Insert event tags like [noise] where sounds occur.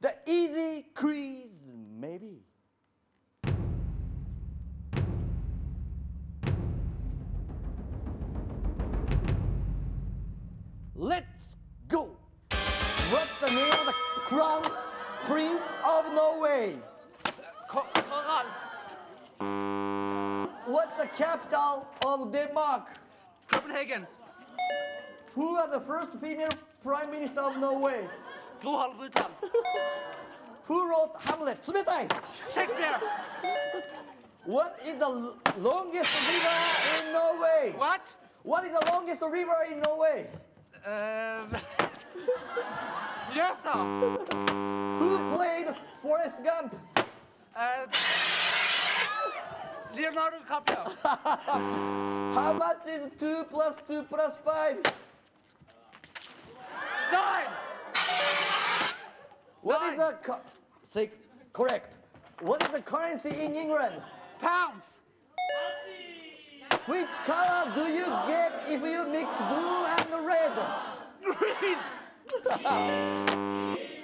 The easy quiz, maybe. Let's go! What's the name of the crown prince of Norway? Karl. What's the capital of Denmark? Copenhagen. Who was the first female prime minister of Norway? [laughs] Who wrote Hamlet? Subetai. Shakespeare. What is the longest river in Norway? What? What is the longest river in Norway? Uh, yes, sir. Who played Forrest Gump? Uh, Leonardo DiCaprio. [laughs] How much is 2 plus 2 plus 5? What is the say correct? What is the currency in England? pounds Which color do you get if you mix blue and red? green [laughs]